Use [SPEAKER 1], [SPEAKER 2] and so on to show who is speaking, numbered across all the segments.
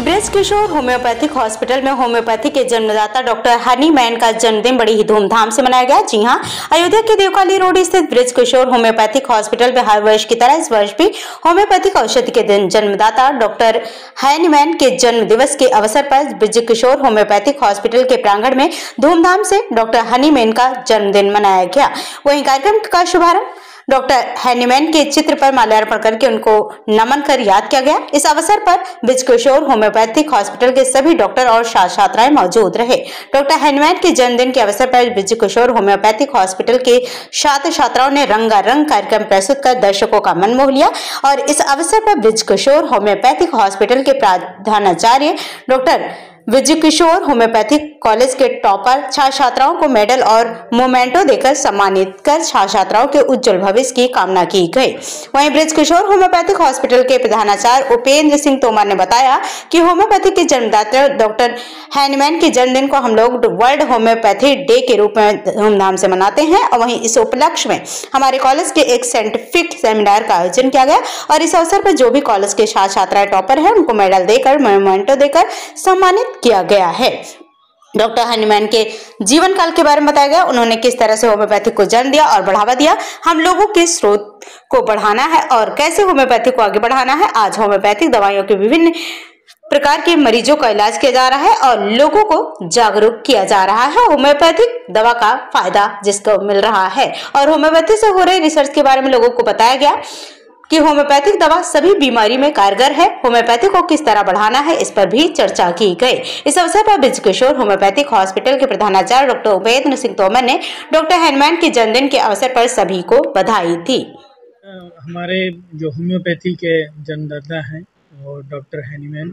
[SPEAKER 1] Braj Kishore homeopathic hospital में homeopathy के जन्मदाता डॉक्टर हनी मैन का जन्मदिन बड़ी ही धूमधाम से मनाया गया। जी हाँ, अयोध्या के देवकाली रोड स्थित ब्रज किशोर होम्योपैथिक हॉस्पिटल में हर वर्ष की तरह इस वर्ष भी होम्योपैथिक औषधि के दिन जन्मदाता डॉक्टर हैनी मैन के जन्म दिवस के अवसर पर ब्रज किशोर होम्योपैथिक हॉस्पिटल के प्रांगण में धूमधाम से डॉक्टर हनी मैन का जन्मदिन मनाया गया। वही कार्यक्रम का शुभारंभ डॉक्टर हैनीमैन के चित्र पर माल्यार्पण करके उनको नमन कर याद किया गया। इस अवसर पर बिज किशोर होम्योपैथिक हॉस्पिटल के सभी डॉक्टर और छात्राएँ मौजूद रहे। डॉक्टर हैनीमैन के जन्मदिन के अवसर पर बिज किशोर होम्योपैथिक हॉस्पिटल के छात्र छात्राओं ने रंगारंग कार्यक्रम प्रस्तुत कर दर्शकों का मन मोह लिया और इस अवसर पर ब्रिज किशोर होम्योपैथिक हॉस्पिटल के प्रधानाचार्य doctor Vijay Kishore, homeopathic college के टॉपर छात्र छात्राओं को मेडल और मोमेंटो देकर सम्मानित कर छात्र छात्राओं के उज्जवल भविष्य की कामना की गई। वहीं ब्रिज किशोर, होम्योपैथिक हॉस्पिटल के प्रधानाचार्य उपेंद्र सिंह तोमर ने बताया कि होम्योपैथिक के जन्मदाता डॉक्टर हैनमैन के जन्मदिन को हम लोग वर्ल्ड होम्योपैथी डे के रूप में धूमधाम से मनाते हैं और वहीं इस उपलक्ष्य में हमारे कॉलेज के एक साइंटिफिक सेमिनार का आयोजन किया गया और इस अवसर पर जो भी कॉलेज के छात्र छात्राएँ टॉपर है, उनको मेडल देकर, मोमेंटो देकर सम्मानित किया गया है। डॉक्टर हनुमान के जीवन काल के बारे में बताया गया। उन्होंने किस तरह से होम्योपैथिक को जन्म दिया और बढ़ावा दिया। हम लोगों के स्रोत को बढ़ाना है और कैसे होम्योपैथिक को आगे बढ़ाना है। आज होम्योपैथिक दवाइयों के विभिन्न प्रकार के मरीजों का इलाज किया जा रहा है और लोगों को जागरूक किया जा रहा है। होम्योपैथिक दवा का फ़ायदा जिसको मिल रहा है। और होम्योपैथी से हो रहे रिसर्च के बारे में लोगों को बताया गया कि होम्योपैथिक दवा सभी बीमारी में कारगर है होम्योपैथी को किस तरह बढ़ाना है, इस पर भी चर्चा की गई। इस अवसर पर बिज किशोर, होम्योपैथिक हॉस्पिटल के प्रधानाचार्य डॉक्टर उपेंद्र सिंह तोमर ने डॉक्टर हैनमैन के जन्मदिन के अवसर पर सभी को बधाई दी।
[SPEAKER 2] हमारे जो होम्योपैथी के जन्मदाता हैं और डॉक्टर हैनीमैन,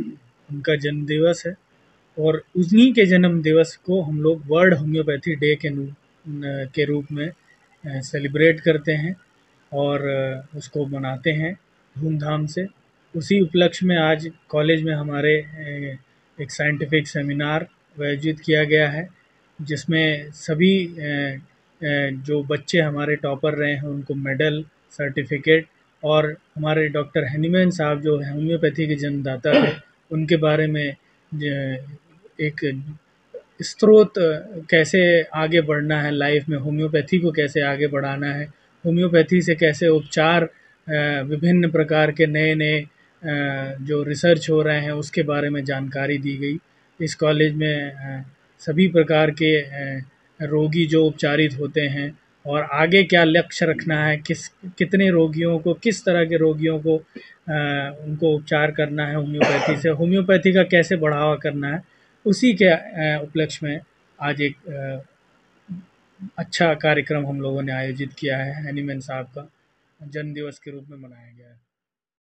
[SPEAKER 2] उनका जन्म दिवस है। और उन्हीं के जन्म दिवस को हम लोग वर्ल्ड होम्योपैथी डे के के रूप में सेलिब्रेट करते हैं। और उसको मनाते हैं धूमधाम से। उसी उपलक्ष्य में आज कॉलेज में हमारे एक साइंटिफिक सेमिनार आयोजित किया गया है, जिसमें सभी जो बच्चे हमारे टॉपर रहे हैं, उनको मेडल, सर्टिफिकेट और हमारे डॉक्टर हैनीमैन साहब जो होम्योपैथी के जन्मदाता थे, उनके बारे में एक स्रोत कैसे आगे बढ़ना है लाइफ में, होम्योपैथी को कैसे आगे बढ़ाना है होम्योपैथी से कैसे उपचार विभिन्न प्रकार के नए नए जो रिसर्च हो रहे हैं उसके बारे में जानकारी दी गई। इस कॉलेज में सभी प्रकार के रोगी जो उपचारित होते हैं और आगे क्या लक्ष्य रखना है किस कितने रोगियों को किस तरह के रोगियों को आ, उनको उपचार करना है होम्योपैथी से होम्योपैथी का कैसे बढ़ावा करना है उसी के उपलक्ष्य में आज एक अच्छा कार्यक्रम हम लोगों ने आयोजित किया है हनीमैन साहब का जन्म दिवस के रूप में मनाया गया है।